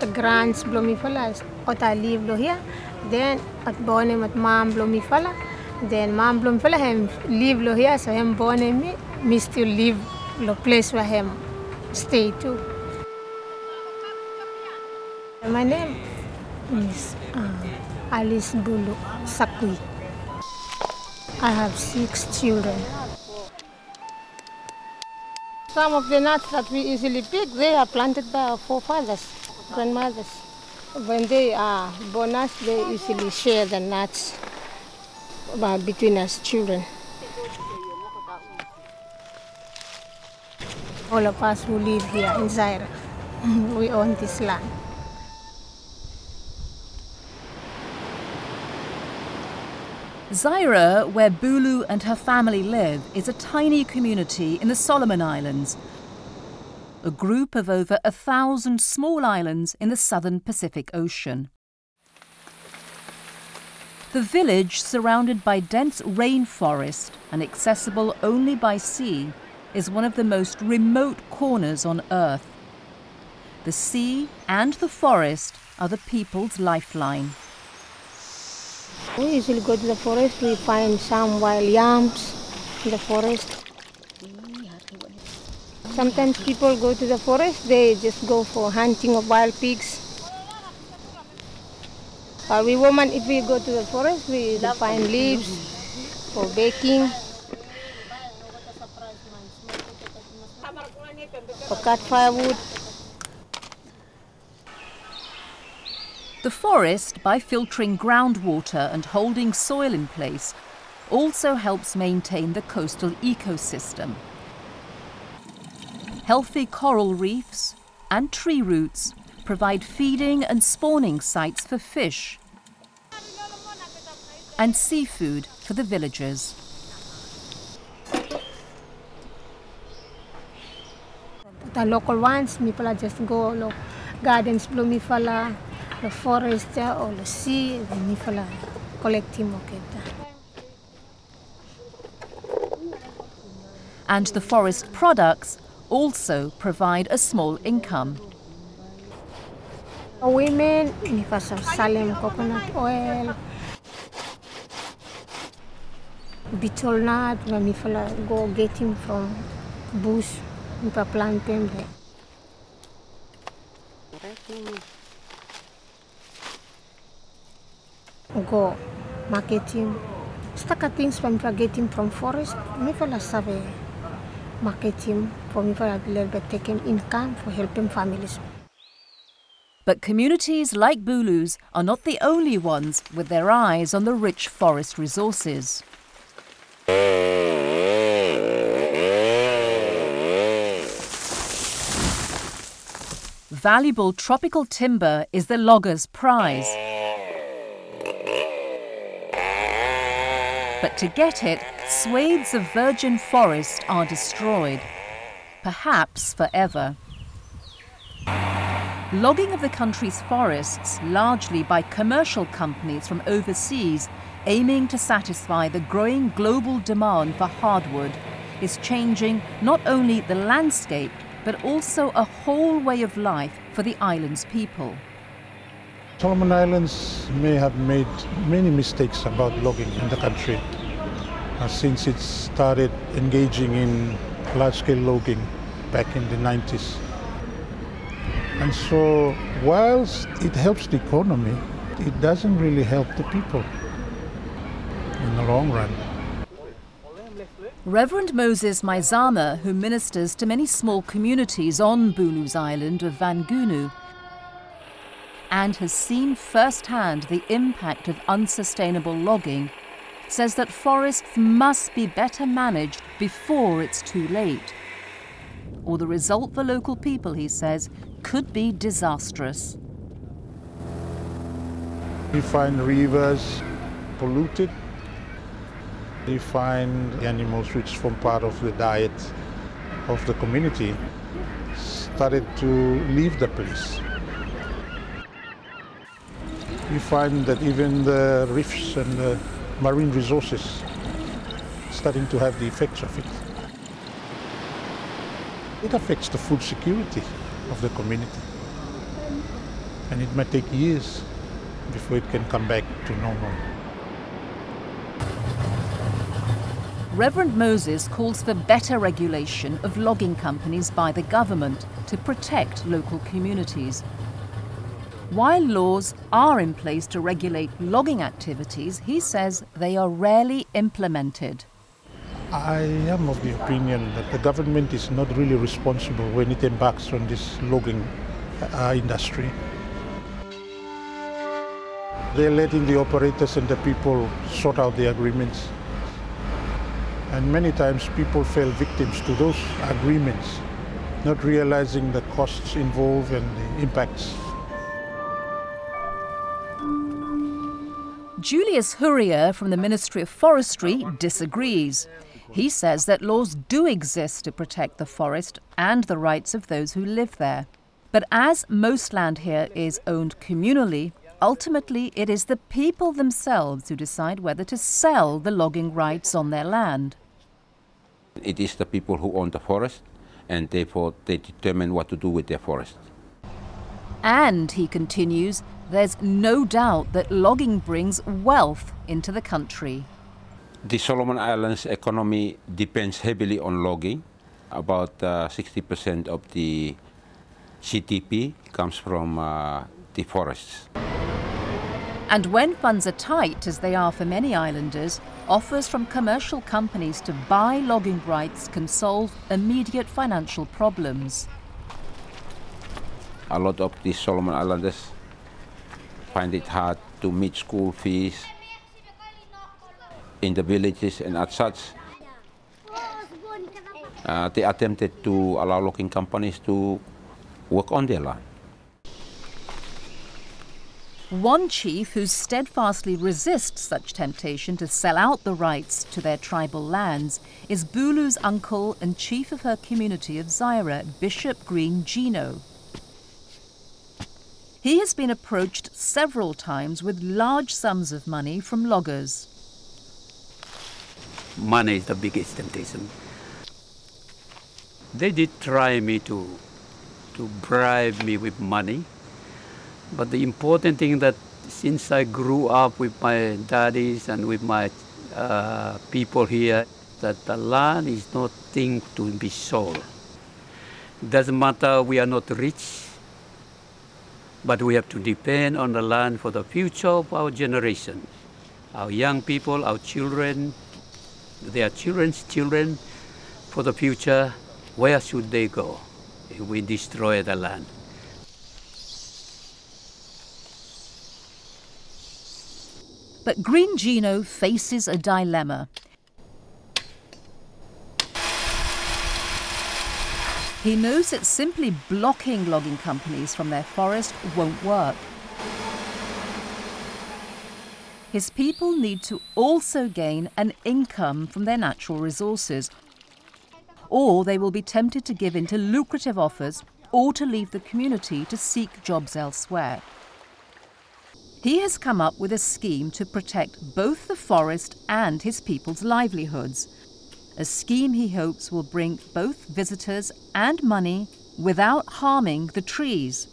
at grants blomifala at I live here. Then at born him at mom blomifala. Then mom blomifala him live lo here, so him born him me, me still live lo place where him stay too. My name is uh, Alice Bulu Sakui. I have six children. Some of the nuts that we easily pick, they are planted by our forefathers, grandmothers. When they are born us, they usually share the nuts uh, between us children. All of us who live here in Zaira, we own this land. Zaira, where Bulu and her family live, is a tiny community in the Solomon Islands, a group of over a thousand small islands in the southern Pacific Ocean. The village, surrounded by dense rainforest and accessible only by sea, is one of the most remote corners on Earth. The sea and the forest are the people's lifeline. We usually go to the forest, we find some wild yams in the forest. Sometimes people go to the forest, they just go for hunting of wild pigs. Uh, we women, if we go to the forest, we find leaves for baking. For cut firewood. The forest, by filtering groundwater and holding soil in place, also helps maintain the coastal ecosystem. Healthy coral reefs and tree roots provide feeding and spawning sites for fish and seafood for the villagers. The local ones, people just go lo gardens blumifala, the forest or the sea, the mifala collecting moketa. And the forest products also provide a small income. Women, because of Salem coconut oil, betel nut, when we go getting from bush, we plant them there. Go marketing. Staka things from getting from forest, fala sabe marketing for for a little bit taking income for helping families. But communities like Bulu's are not the only ones with their eyes on the rich forest resources. Valuable tropical timber is the logger's prize. But to get it, swathes of virgin forest are destroyed, perhaps forever. Logging of the country's forests, largely by commercial companies from overseas, aiming to satisfy the growing global demand for hardwood, is changing not only the landscape, but also a whole way of life for the island's people. Solomon Islands may have made many mistakes about logging in the country uh, since it started engaging in large-scale logging back in the 90s. And so whilst it helps the economy, it doesn't really help the people in the long run. Reverend Moses Maizama, who ministers to many small communities on Bulu's island of Vangunu, and has seen firsthand the impact of unsustainable logging, says that forests must be better managed before it's too late. Or the result for local people, he says, could be disastrous. We find rivers polluted. We find animals which form part of the diet of the community started to leave the place. We find that even the reefs and the marine resources starting to have the effects of it. It affects the food security of the community. and it might take years before it can come back to normal. Reverend Moses calls for better regulation of logging companies by the government to protect local communities. While laws are in place to regulate logging activities, he says they are rarely implemented. I am of the opinion that the government is not really responsible when it embarks on this logging uh, industry. They're letting the operators and the people sort out the agreements. And many times people fell victims to those agreements, not realizing the costs involved and the impacts. Julius Hurrier from the Ministry of Forestry disagrees. He says that laws do exist to protect the forest and the rights of those who live there. But as most land here is owned communally, ultimately it is the people themselves who decide whether to sell the logging rights on their land. It is the people who own the forest, and therefore they determine what to do with their forest. And, he continues, there's no doubt that logging brings wealth into the country. The Solomon Islands economy depends heavily on logging. About uh, 60% of the GDP comes from uh, the forests. And when funds are tight, as they are for many islanders, offers from commercial companies to buy logging rights can solve immediate financial problems. A lot of the Solomon Islanders find it hard to meet school fees in the villages and as such. Uh, they attempted to allow logging companies to work on their land. One chief who steadfastly resists such temptation to sell out the rights to their tribal lands is Bulu's uncle and chief of her community of Zaira, Bishop Green Gino. He has been approached several times with large sums of money from loggers. Money is the biggest temptation. They did try me to, to bribe me with money, but the important thing that since I grew up with my daddies and with my uh, people here, that the land is not thing to be sold. Doesn't matter we are not rich, but we have to depend on the land for the future of our generation. Our young people, our children, their children's children, for the future, where should they go if we destroy the land? But Green Gino faces a dilemma. He knows that simply blocking logging companies from their forest won't work. His people need to also gain an income from their natural resources, or they will be tempted to give in to lucrative offers or to leave the community to seek jobs elsewhere. He has come up with a scheme to protect both the forest and his people's livelihoods. A scheme he hopes will bring both visitors and money without harming the trees.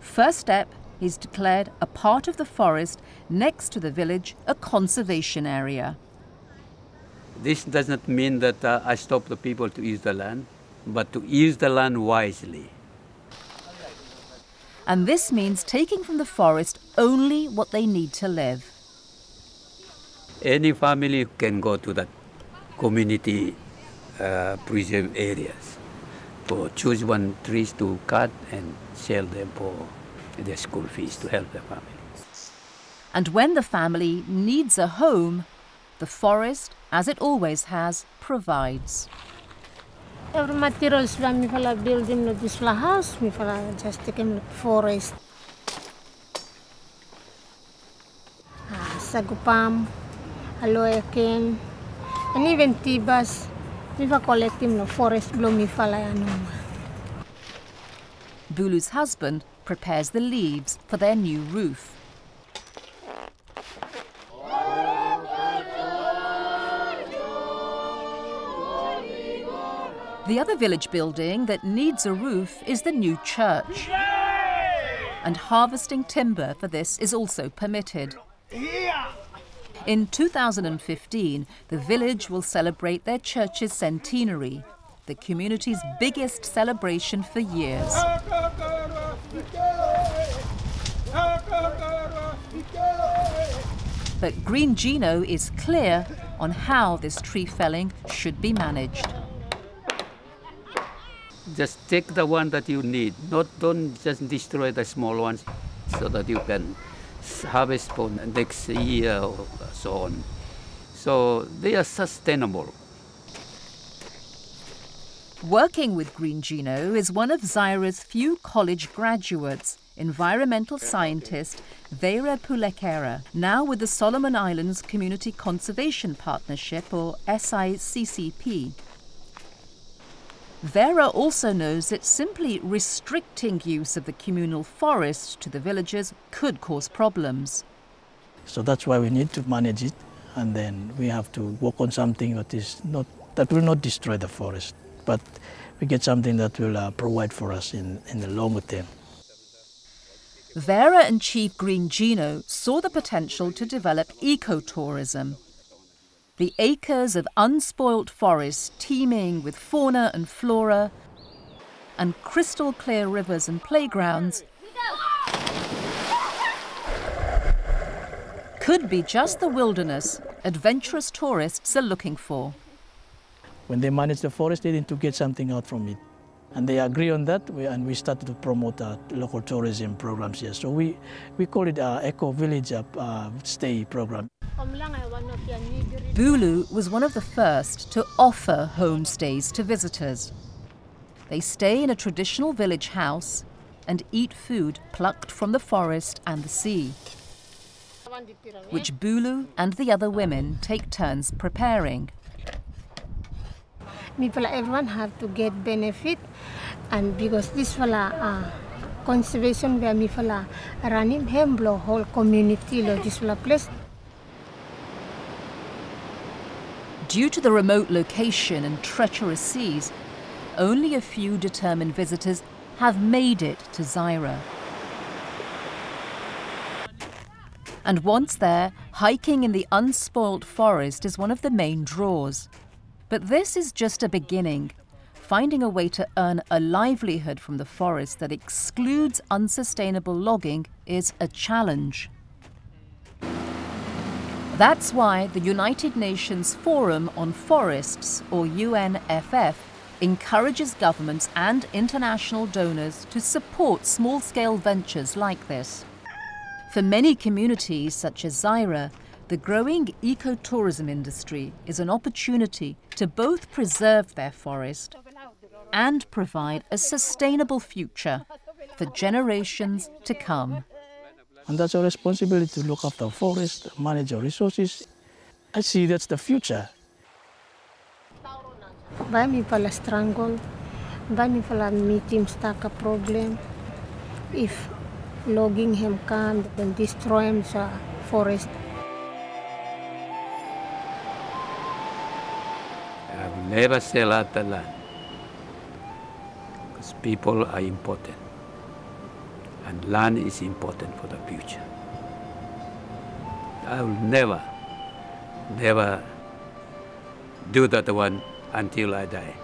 First step, he's declared a part of the forest next to the village a conservation area. This does not mean that uh, I stop the people to use the land, but to use the land wisely. And this means taking from the forest only what they need to live. Any family can go to that community uh, preserve areas for choose one trees to cut and sell them for their school fees to help the family. And when the family needs a home, the forest, as it always has, provides. Every materials when me fala building no this fla house, me fala just take him forest. Ah, sagupam, aloe cane, and even tibas. Me fa collect him no forest blow me fala ano. Bulu's husband prepares the leaves for their new roof. The other village building that needs a roof is the new church. and harvesting timber for this is also permitted. In 2015, the village will celebrate their church's centenary, the community's biggest celebration for years. But Green Gino is clear on how this tree felling should be managed. Just take the one that you need, not don't just destroy the small ones so that you can harvest for next year or so on. So they are sustainable. Working with Green Gino is one of Zaira's few college graduates, environmental scientist Vera Pulekera, now with the Solomon Islands Community Conservation Partnership, or SICCP. Vera also knows that simply restricting use of the communal forest to the villagers could cause problems. So that's why we need to manage it, and then we have to work on something that is not that will not destroy the forest, but we get something that will uh, provide for us in, in the longer term. Vera and Chief Green Gino saw the potential to develop ecotourism. The acres of unspoilt forest teeming with fauna and flora, and crystal clear rivers and playgrounds could be just the wilderness adventurous tourists are looking for. When they manage the forest, they need to get something out from it. And they agree on that, and we started to promote our local tourism programs here. So we, we call it our Eco Village uh, uh, Stay Program. Bulu was one of the first to offer homestays to visitors. They stay in a traditional village house and eat food plucked from the forest and the sea, which Bulu and the other women take turns preparing. Everyone have to get benefit, and because this fella uh, conservation where me fella running him blow whole community lo this fella place. Due to the remote location and treacherous seas, only a few determined visitors have made it to Zaira. And once there, hiking in the unspoilt forest is one of the main draws. But this is just a beginning. Finding a way to earn a livelihood from the forest that excludes unsustainable logging is a challenge. That's why the United Nations Forum on Forests, or UNFF, encourages governments and international donors to support small scale ventures like this. For many communities, such as Zaira, the growing ecotourism industry is an opportunity to both preserve their forest and provide a sustainable future for generations to come. And that's our responsibility to look after our forest, manage our resources. I see that's the future. By me pala strangle, by me pala me team stack a problem. If logging him come and destroy him sa forest. I will never sell out the land because people are important and land is important for the future. I will never, never do that one until I die.